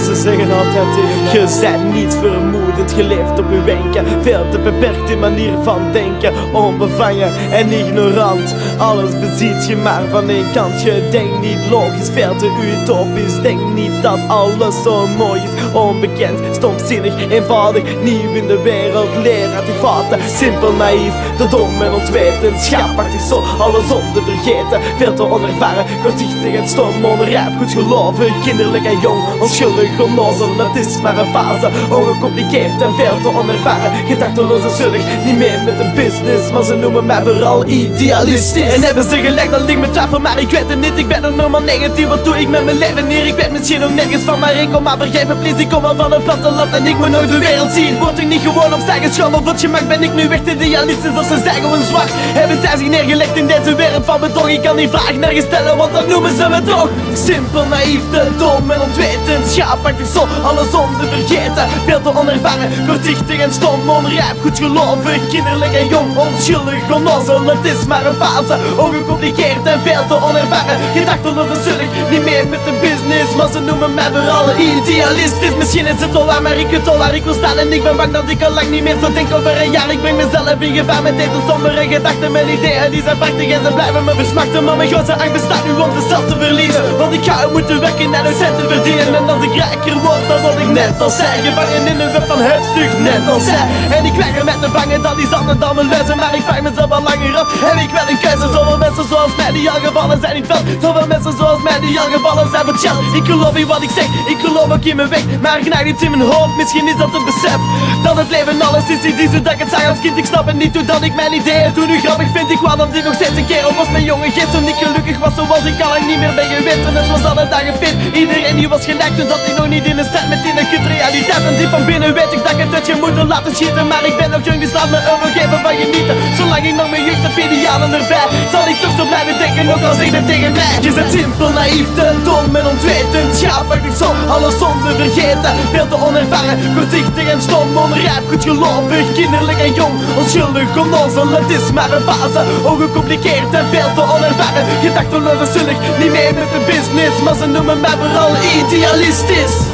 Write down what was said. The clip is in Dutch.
Ze zeggen altijd tegen mij, Je bent niet vermoedend, je leeft op je wenken. Veel te beperkt in manier van denken. Onbevangen en ignorant. Alles beziet je maar van één kant. Je denkt niet logisch, veel te utopisch. Denk niet dat alles zo mooi is. Onbekend, stomzinnig, eenvoudig. Nieuw in de wereld, leer die fouten Simpel, naïef, te dom en ontwetend. Schaapachtig zo, alles om te vergeten Veel te onervaren, kortzichtig en stom. Onrijp, goed geloven, kinderlijk en jong. Onschuldig, onnozel, het is maar een fase. Ongecompliceerd en veel te onervaren. Gedachteloos en zullig, niet meer met een business. Maar ze noemen mij vooral idealistisch En hebben ze gelijk, dat ligt me twijfel. Maar ik weet het niet, ik ben nog normaal negatief. Wat doe ik met mijn leven hier? Ik weet misschien nog nergens van Maar ik kom maar vergeven, please, ik kom wel van een platteland En ik moet nooit de wereld zien. Word ik niet gewoon op zijn geschoven Wat je mag ben ik nu echt idealistisch Als ze zijn gewoon zwart Hebben zij zich neergelegd in deze wereld van bedrog? Ik kan die vraag nergens stellen, want dan noemen ze me toch Simpel, naïef, te dom en ontwetend Schaapachtig zo, alles om te vergeten. Veel te onervaren, kortzichtig en stom Onrijp, goed gelovig, kinderlijk en jong Onschuldig, onnozel, het is maar een fase Ongecompliceerd en veel te onervaren. Gedachteloos en zullig, niet meer met de business Maar ze noemen mij vooral idealistisch Misschien is het wel waar, maar ik weet wel waar ik wil staan. En ik ben bang dat ik al lang niet meer zo denk over een jaar. Ik breng mezelf in gevaar met deze sombere gedachten. Mijn ideeën die zijn prachtig en ze blijven me versmachten. Maar mijn grootste angst bestaat nu om zelf te verliezen. Want ik ga moeten werken en een cent te verdienen. En als ik rijker word, dan word ik net als zij. Gevangen in een web van hebzucht, net als zij. En ik weiger met te vangen dat die zanden dan mijn luizen. Maar ik vraag mezelf al langer af, heb ik wel een keuze? Zoveel mensen zoals mij die al gevallen zijn in veld. Zoveel mensen zoals mij die al gevallen zijn voor chill Ik geloof in wat ik zeg, ik geloof ook in mijn weg. Maar ik knaagt iets in mijn hoofd, misschien is dat het besef. Dat het leven alles is, is zodat ik het zag als kind. Ik snap het niet hoe dat ik mijn ideeën toen nu grappig vind Ik wou dat dit nog steeds een keer op was mijn jonge geest. Toen ik gelukkig was zoals ik al lang niet meer ben geweest. En het was alle dagen fit, iedereen die was gelijk Toen zat ik nog niet in de stad met in een kut realiteit. En diep van binnen weet ik dat ik het uit je moeten laten schieten. Maar ik ben nog jong, dus laat me er nog even van genieten. Zolang ik nog mijn idealen erbij. Zal ik toch zo blijven denken, ook al zeg tegen mij? Je bent simpel, naïef, te dom en ontwetend. Schaapachtig zo, alles te vergeten. Veel te onervaren, kortzichtig en stom Onrijp, goed gelovig, kinderlijk en jong. Onschuldig, onnozel, het is maar een fase. Ongecompliceerd en veel te onervaren. Gedachteloos en zullig, niet meer met de business. Maar ze noemen mij vooral idealistisch